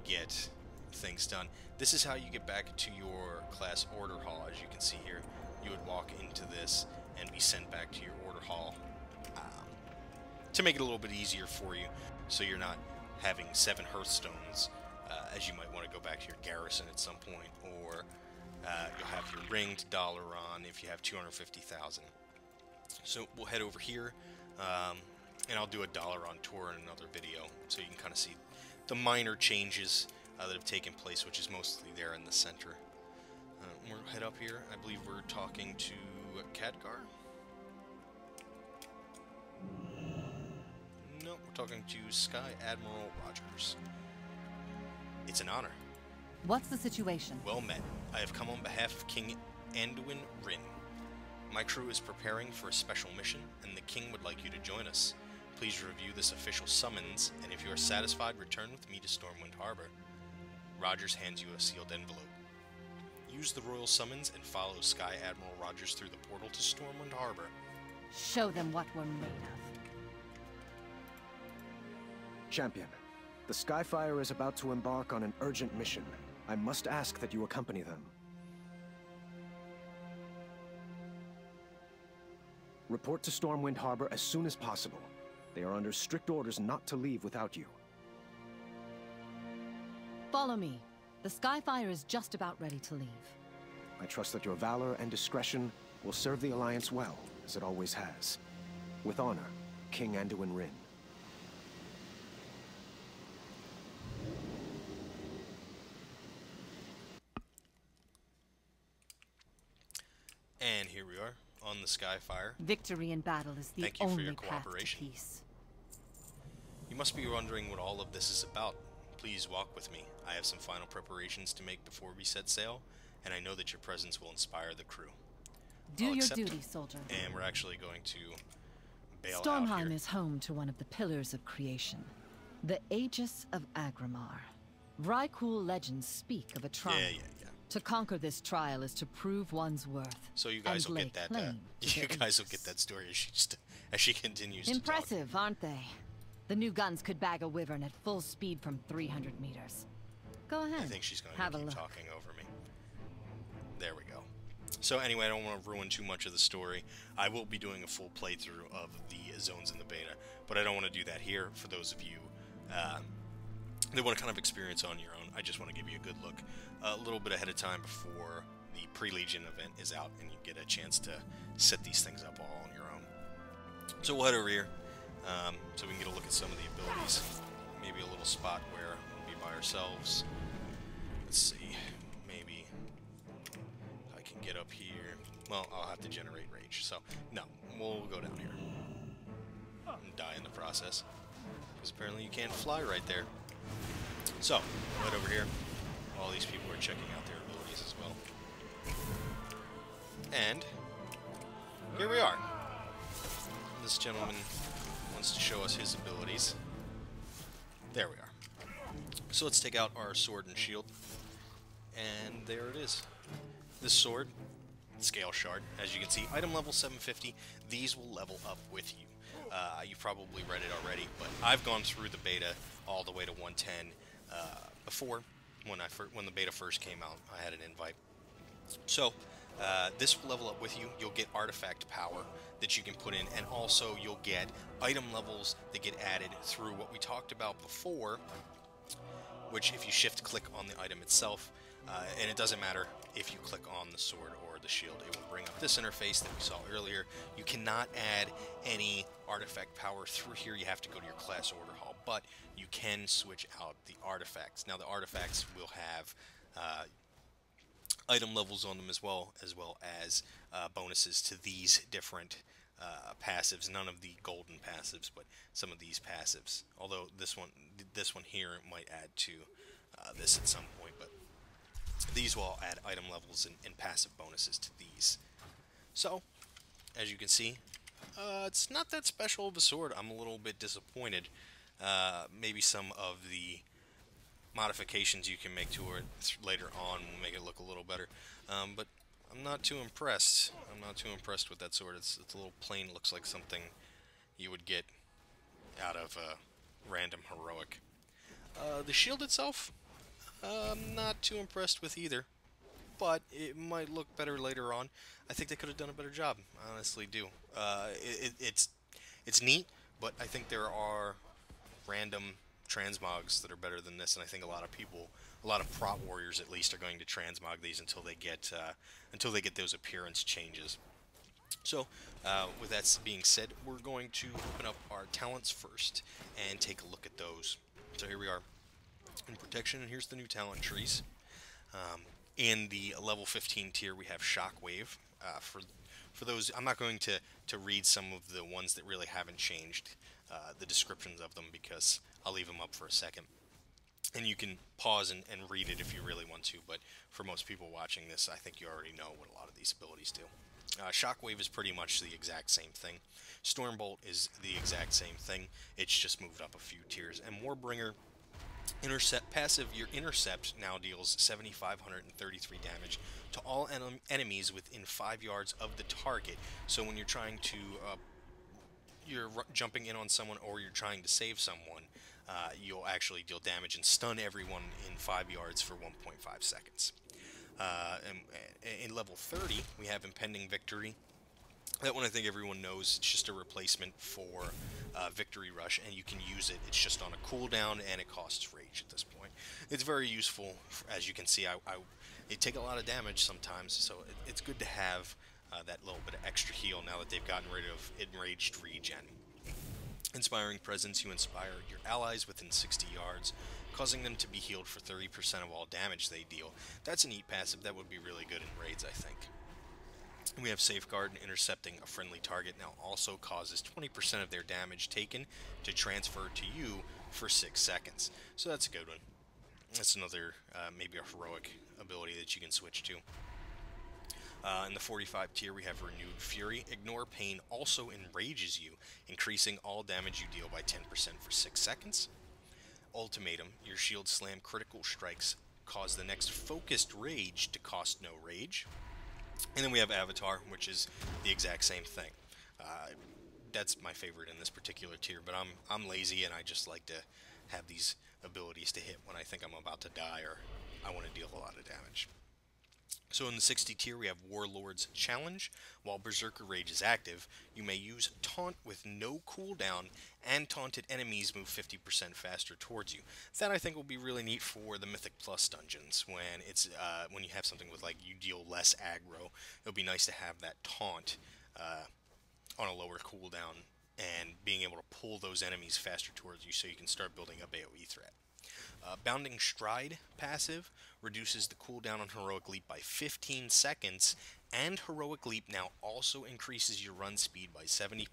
get things done. This is how you get back to your class order hall. As you can see here, you would walk into this and be sent back to your order hall. Um, to make it a little bit easier for you, so you're not having seven Hearthstones, uh, as you might want to go back to your garrison at some point, or uh, you'll have your ringed Dalaran if you have 250,000. So we'll head over here, um, and I'll do a Dalaran tour in another video, so you can kind of see the minor changes uh, that have taken place, which is mostly there in the center. Uh, we'll head up here. I believe we're talking to Khadgar. No, we're talking to Sky Admiral Rogers. It's an honor. What's the situation? Well met. I have come on behalf of King Anduin Wrynn. My crew is preparing for a special mission, and the King would like you to join us. Please review this official summons, and if you are satisfied, return with me to Stormwind Harbor. Rogers hands you a sealed envelope. Use the royal summons and follow Sky Admiral Rogers through the portal to Stormwind Harbor. Show them what we're made of. Champion, the Skyfire is about to embark on an urgent mission. I must ask that you accompany them. Report to Stormwind Harbor as soon as possible. They are under strict orders not to leave without you. Follow me. The Skyfire is just about ready to leave. I trust that your valor and discretion will serve the Alliance well, as it always has. With honor, King Anduin Wrynn. And here we are on the Skyfire. Victory in battle is the Thank you for only your path to cooperation. peace. You must be wondering what all of this is about. Please walk with me. I have some final preparations to make before we set sail, and I know that your presence will inspire the crew. Do I'll your duty, soldier. And we're actually going to bail out Stormheim is home to one of the pillars of creation, the Aegis of Aggramar. Vrykul legends speak of a. Yeah, yeah, yeah. To conquer this trial is to prove one's worth. So you guys will get that. Uh, you guys will get that story as she just, as she continues to talk. Impressive, aren't they? The new guns could bag a wyvern at full speed from 300 meters. Go ahead. I think she's going Have to a keep look. talking over me. There we go. So anyway, I don't want to ruin too much of the story. I will be doing a full playthrough of the zones in the beta, but I don't want to do that here. For those of you uh, that want to kind of experience on your own, I just want to give you a good look a little bit ahead of time before the pre-legion event is out, and you get a chance to set these things up all on your own. So we'll head over here, um, so we can get a look at some of the abilities. Maybe a little spot where we'll be by ourselves. Let's see, maybe I can get up here. Well, I'll have to generate rage, so no, we'll go down here and die in the process. Because apparently you can't fly right there. So, right over here, all these people are checking out their abilities as well. And here we are. This gentleman wants to show us his abilities. There we are. So let's take out our sword and shield. And there it is. This sword, scale shard, as you can see, item level 750. These will level up with you. Uh, you've probably read it already, but I've gone through the beta all the way to 110 uh, before when I when the beta first came out. I had an invite. So uh, this will level up with you. You'll get artifact power that you can put in, and also you'll get item levels that get added through what we talked about before, which if you shift click on the item itself, uh, and it doesn't matter if you click on the sword or the shield, it will bring up this interface that we saw earlier. You cannot add any artifact power through here. You have to go to your class order but you can switch out the artifacts. Now the artifacts will have uh, item levels on them as well, as well as uh, bonuses to these different uh, passives. None of the golden passives, but some of these passives. Although this one, this one here might add to uh, this at some point, but these will add item levels and, and passive bonuses to these. So, as you can see, uh, it's not that special of a sword. I'm a little bit disappointed. Uh, maybe some of the modifications you can make to it later on will make it look a little better. Um, but I'm not too impressed. I'm not too impressed with that sword. It's, it's a little plain. Looks like something you would get out of random heroic. Uh, the shield itself, I'm not too impressed with either. But it might look better later on. I think they could have done a better job. I honestly do. Uh, it, it, it's it's neat, but I think there are random transmogs that are better than this, and I think a lot of people, a lot of prot warriors at least, are going to transmog these until they get uh, until they get those appearance changes. So, uh, with that being said, we're going to open up our talents first and take a look at those. So here we are in protection, and here's the new talent trees. Um, in the level 15 tier, we have Shockwave. Uh, for for those, I'm not going to to read some of the ones that really haven't changed uh, the descriptions of them because I'll leave them up for a second. And you can pause and, and read it if you really want to, but for most people watching this, I think you already know what a lot of these abilities do. Uh, Shockwave is pretty much the exact same thing. Stormbolt is the exact same thing. It's just moved up a few tiers. And Warbringer Intercept passive, your intercept now deals 7,533 damage to all en enemies within 5 yards of the target. So when you're trying to, uh, you're jumping in on someone or you're trying to save someone, uh, you'll actually deal damage and stun everyone in 5 yards for 1.5 seconds. Uh, in level 30, we have Impending Victory. That one I think everyone knows. It's just a replacement for uh, Victory Rush, and you can use it. It's just on a cooldown, and it costs Rage at this point. It's very useful. As you can see, I, I it take a lot of damage sometimes, so it, it's good to have uh, that little bit of extra heal now that they've gotten rid of Enraged Regen. Inspiring Presence, you inspire your allies within 60 yards, causing them to be healed for 30% of all damage they deal. That's a neat passive that would be really good in raids, I think. We have Safeguard and intercepting a friendly target now also causes 20% of their damage taken to transfer to you for 6 seconds. So that's a good one. That's another, uh, maybe a heroic ability that you can switch to. Uh, in the 45 tier, we have Renewed Fury. Ignore Pain also enrages you, increasing all damage you deal by 10% for 6 seconds. Ultimatum, your Shield Slam critical strikes cause the next focused rage to cost no rage. And then we have Avatar, which is the exact same thing. Uh, that's my favorite in this particular tier, but I'm I'm lazy and I just like to have these abilities to hit when I think I'm about to die or I want to deal a lot of damage. So in the 60 tier we have Warlord's Challenge. While Berserker Rage is active, you may use Taunt with no cooldown and taunted enemies move 50% faster towards you. That I think will be really neat for the Mythic Plus dungeons when it's uh, when you have something with like you deal less aggro. It'll be nice to have that taunt uh, on a lower cooldown and being able to pull those enemies faster towards you so you can start building up AoE threat. Uh, Bounding Stride passive reduces the cooldown on Heroic Leap by 15 seconds, and Heroic Leap now also increases your run speed by 70%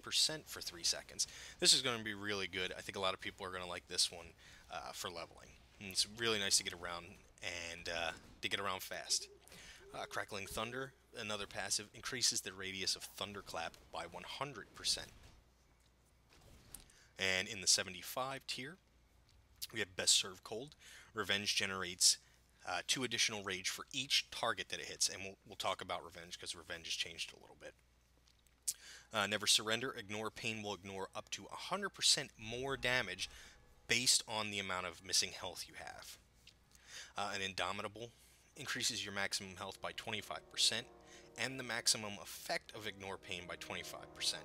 for 3 seconds. This is going to be really good. I think a lot of people are going to like this one uh, for leveling. And it's really nice to get around and uh, to get around fast. Uh, Crackling Thunder, another passive, increases the radius of Thunderclap by 100%. And in the 75 tier, we have Best Served Cold. Revenge generates uh, two additional rage for each target that it hits, and we'll, we'll talk about revenge because revenge has changed a little bit. Uh, never surrender. Ignore pain will ignore up to 100% more damage based on the amount of missing health you have. Uh, an indomitable increases your maximum health by 25% and the maximum effect of ignore pain by 25%. Uh,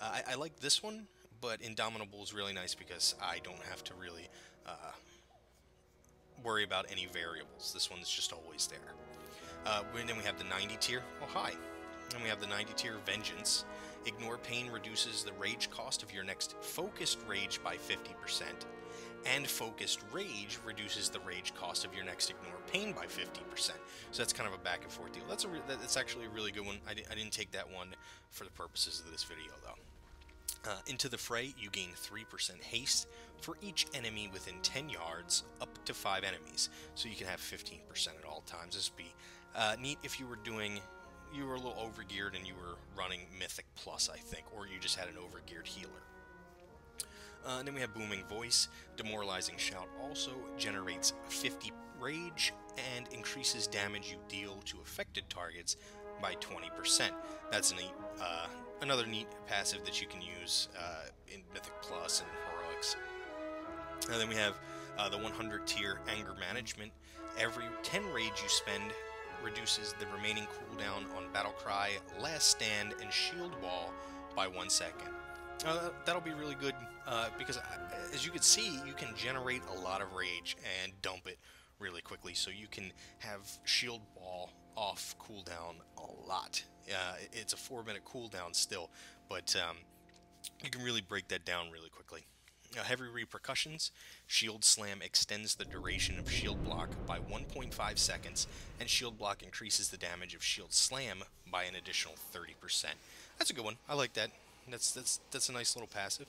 I, I like this one, but indomitable is really nice because I don't have to really uh, worry about any variables. This one's just always there. Uh, and then we have the 90 tier. Oh, hi. And we have the 90 tier Vengeance. Ignore Pain reduces the rage cost of your next focused rage by 50%. And Focused Rage reduces the rage cost of your next Ignore Pain by 50%. So that's kind of a back and forth deal. That's a that's actually a really good one. I, di I didn't take that one for the purposes of this video, though. Uh, into the fray, you gain 3% haste for each enemy within 10 yards, up to 5 enemies. So you can have 15% at all times. This would be uh, neat if you were doing, you were a little overgeared and you were running Mythic Plus, I think, or you just had an overgeared healer. Uh, and then we have Booming Voice. Demoralizing Shout also generates 50 rage and increases damage you deal to affected targets by 20%. That's neat, uh, another neat passive that you can use uh, in Mythic Plus and Heroics. And then we have uh, the 100 tier Anger Management. Every 10 rage you spend reduces the remaining cooldown on Battlecry, Last Stand, and Shield Wall by 1 second. Uh, that'll be really good uh, because, uh, as you can see, you can generate a lot of rage and dump it really quickly. So you can have Shield Wall off cooldown a lot. Uh, it's a four minute cooldown still, but um, you can really break that down really quickly. Uh, heavy repercussions. Shield Slam extends the duration of Shield Block by 1.5 seconds, and Shield Block increases the damage of Shield Slam by an additional 30%. That's a good one. I like that. That's that's that's a nice little passive.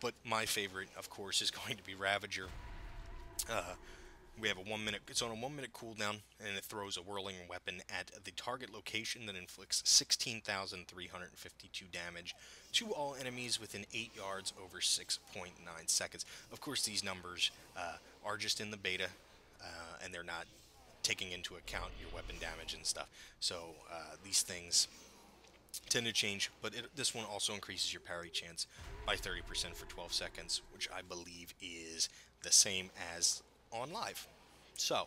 But my favorite, of course, is going to be Ravager. Uh, we have a one minute. It's on a one minute cooldown, and it throws a whirling weapon at the target location that inflicts 16,352 damage to all enemies within eight yards over 6.9 seconds. Of course, these numbers uh, are just in the beta, uh, and they're not taking into account your weapon damage and stuff. So uh, these things tend to change, but it, this one also increases your parry chance by 30% for 12 seconds, which I believe is the same as on live. So,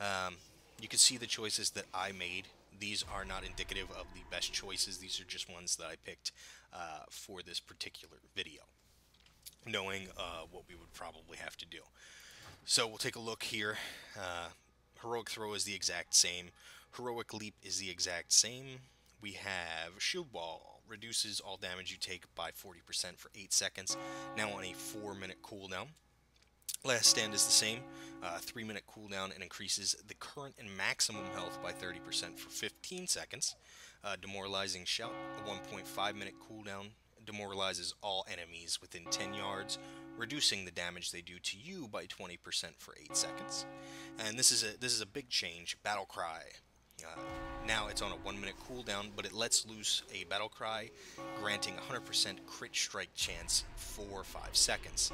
um, you can see the choices that I made. These are not indicative of the best choices. These are just ones that I picked uh, for this particular video, knowing uh, what we would probably have to do. So we'll take a look here. Uh, heroic throw is the exact same. Heroic leap is the exact same. We have shield wall reduces all damage you take by 40% for 8 seconds, now on a 4 minute cooldown. Last stand is the same, uh, 3 minute cooldown and increases the current and maximum health by 30% for 15 seconds. Uh, demoralizing shout, a 1.5 minute cooldown, demoralizes all enemies within 10 yards, reducing the damage they do to you by 20% for 8 seconds. And this is a this is a big change. Battle cry. Uh, now it's on a 1 minute cooldown, but it lets loose a battle cry, granting 100% crit strike chance for 5 seconds.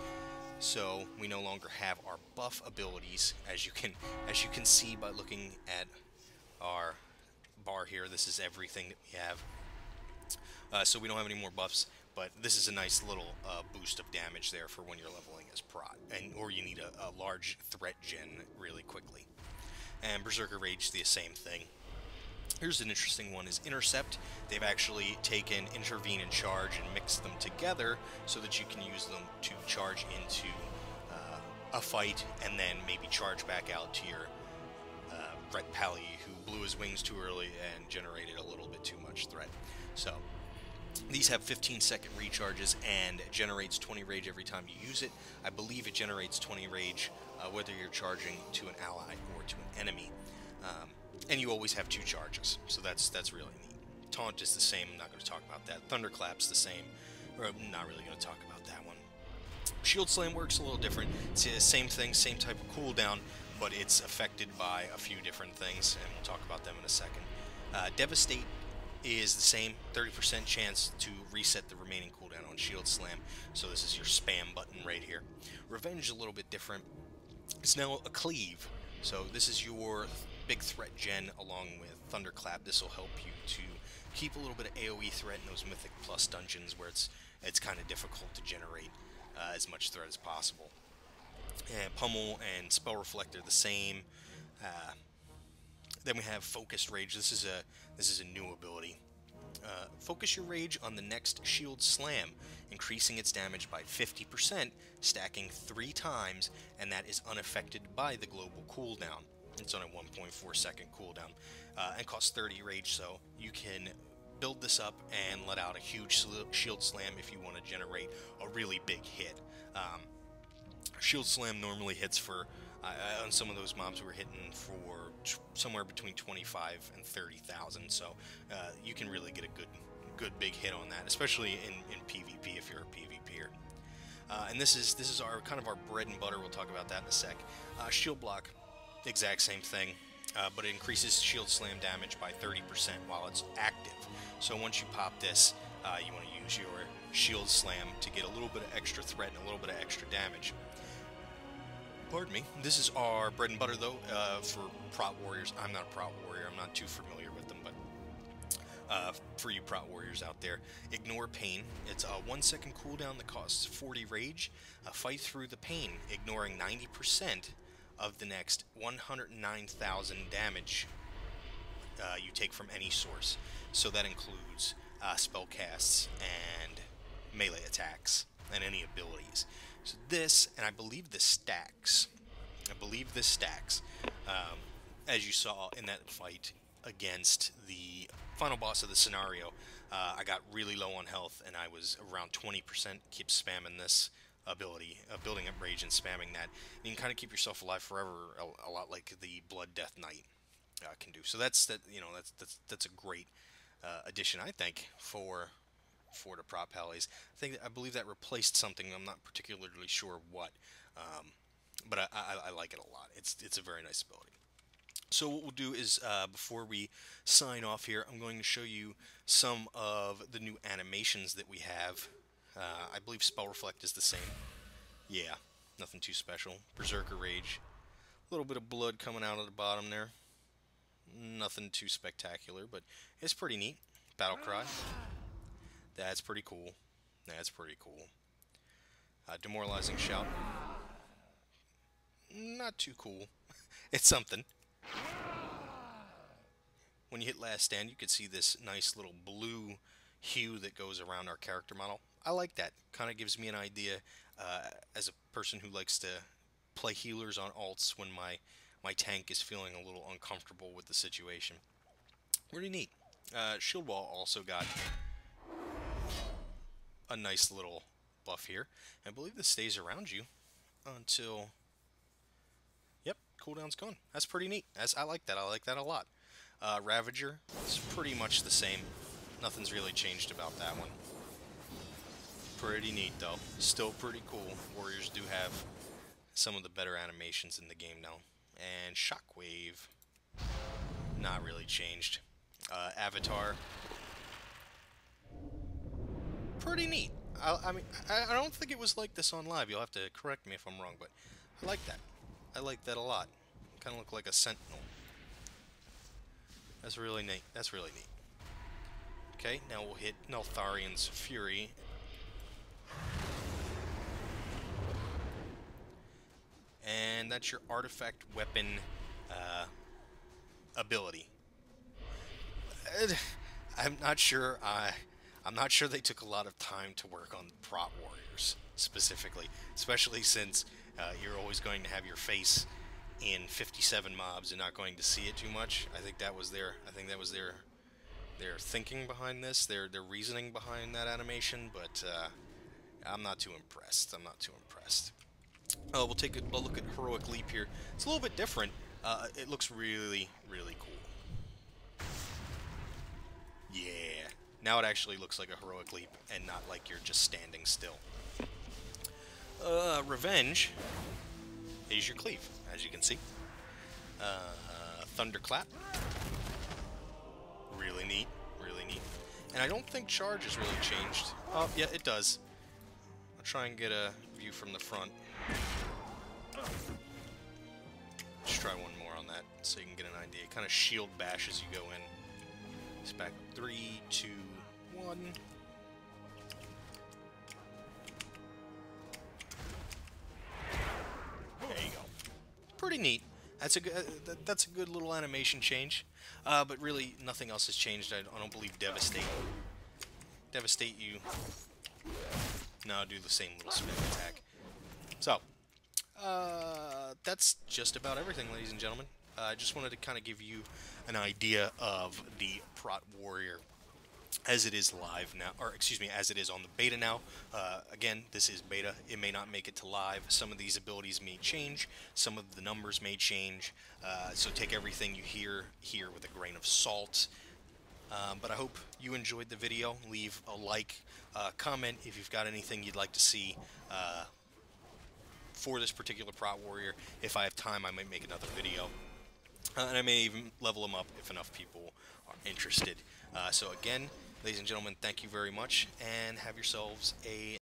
So we no longer have our buff abilities, as you can as you can see by looking at our bar here. This is everything that we have. Uh, so we don't have any more buffs, but this is a nice little uh, boost of damage there for when you're leveling as prot, and or you need a, a large threat gen really quickly. And Berserker Rage, the same thing. Here's an interesting one is Intercept. They've actually taken Intervene and Charge and mixed them together so that you can use them to charge into uh, a fight and then maybe charge back out to your uh, Ret Pally who blew his wings too early and generated a little bit too much threat. So these have 15 second recharges and generates 20 rage every time you use it. I believe it generates 20 rage uh, whether you're charging to an ally or to an enemy. Um, and you always have two charges, so that's that's really neat. Taunt is the same. I'm not going to talk about that. Thunderclap's the same. I'm not really going to talk about that one. Shield Slam works a little different. It's the same thing, same type of cooldown, but it's affected by a few different things, and we'll talk about them in a second. Uh, Devastate is the same 30% chance to reset the remaining cooldown on Shield Slam. So this is your spam button right here. Revenge is a little bit different. It's now a cleave. So this is your big threat gen along with Thunderclap. This will help you to keep a little bit of AoE threat in those Mythic Plus dungeons where it's it's kind of difficult to generate uh, as much threat as possible. And Pummel and Spell Reflector the same. Uh, then we have Focused Rage. This is a this is a new ability. Uh, focus your rage on the next shield slam, increasing its damage by 50%, stacking three times, and that is unaffected by the global cooldown. It's on a 1.4 second cooldown uh, and costs 30 rage, so you can build this up and let out a huge shield slam if you want to generate a really big hit. Um, shield slam normally hits for uh, on some of those mobs we're hitting for somewhere between 25 and 30,000 so uh, you can really get a good good big hit on that especially in, in PvP if you're a PvPer uh, and this is this is our kind of our bread and butter we'll talk about that in a sec. Uh, shield block exact same thing uh, but it increases shield slam damage by 30% while it's active so once you pop this uh, you want to use your shield slam to get a little bit of extra threat and a little bit of extra damage Pardon me. This is our bread and butter, though, uh, for prot warriors. I'm not a prot warrior. I'm not too familiar with them, but uh, for you prot warriors out there, ignore pain. It's a one second cooldown that costs 40 rage. Uh, fight through the pain, ignoring 90% of the next 109,000 damage uh, you take from any source. So that includes uh, spell casts and melee attacks and any abilities. So this, and I believe this stacks. I believe this stacks. Um, as you saw in that fight against the final boss of the scenario, uh, I got really low on health and I was around 20%. Keep spamming this ability, of building up rage and spamming that. And you can kind of keep yourself alive forever, a, a lot like the Blood Death Knight uh, can do. So that's that. You know, that's that's that's a great uh, addition, I think, for for the prot pallies. I think I believe that replaced something. I'm not particularly sure what, um, but I, I, I, like it a lot. It's it's a very nice ability. So what we'll do is uh, before we sign off here, I'm going to show you some of the new animations that we have. Uh, I believe Spell Reflect is the same. Yeah, nothing too special. Berserker Rage. A little bit of blood coming out of the bottom there. Nothing too spectacular, but it's pretty neat. Battle Cry. That's pretty cool. That's pretty cool. Uh, demoralizing Shout. Not too cool. it's something. When you hit Last Stand, you can see this nice little blue hue that goes around our character model. I like that. Kind of gives me an idea uh, as a person who likes to play healers on alts when my my tank is feeling a little uncomfortable with the situation. Really neat. Uh, shield wall also got a nice little buff here. I believe this stays around you until... Yep, cooldown's gone. That's pretty neat. That's, I like that. I like that a lot. Uh, Ravager is pretty much the same. Nothing's really changed about that one. Pretty neat, though. Still pretty cool. Warriors do have some of the better animations in the game now and Shockwave. Not really changed. Uh, Avatar. Pretty neat. I, I mean, I, I, don't think it was like this on live. You'll have to correct me if I'm wrong, but I like that. I like that a lot. Kind of look like a Sentinel. That's really neat. That's really neat. Okay, now we'll hit Neltharion's Fury and that's your artifact weapon uh, ability. I'm not sure. I I'm not sure they took a lot of time to work on prot warriors specifically, especially since uh, you're always going to have your face in 57 mobs and not going to see it too much. I think that was their I think that was their their thinking behind this, their their reasoning behind that animation, but uh, I'm not too impressed. I'm not too impressed. Uh, we'll take a, look at Heroic Leap here. It's a little bit different. Uh, it looks really, really cool. Yeah. Now it actually looks like a Heroic Leap and not like you're just standing still. Uh, Revenge is your cleave, as you can see. Uh, Thunderclap. Really neat. Really neat. And I don't think Charge has really changed. Oh, yeah, it does. I'll try and get a view from the front. Let's try one more on that so you can get an idea. Kind of shield bash as you go in. It's back up. three, two, one. There you go. Pretty neat. That's a good. Uh, that's a good little animation change. Uh, but really, nothing else has changed. I, I don't believe devastate. Devastate you. Now do the same little spin attack. So, uh, that's just about everything, ladies and gentlemen. Uh, I just wanted to kind of give you an idea of the Prot Warrior as it is live now, or excuse me, as it is on the beta now. Uh, again, this is beta. It may not make it to live. Some of these abilities may change. Some of the numbers may change. Uh, so take everything you hear here with a grain of salt. Um, but I hope you enjoyed the video. Leave a like, uh, comment if you've got anything you'd like to see uh, for this particular Prot Warrior. If I have time, I might make another video. Uh, and I may even level them up if enough people are interested. Uh, so again, ladies and gentlemen, thank you very much, and have yourselves a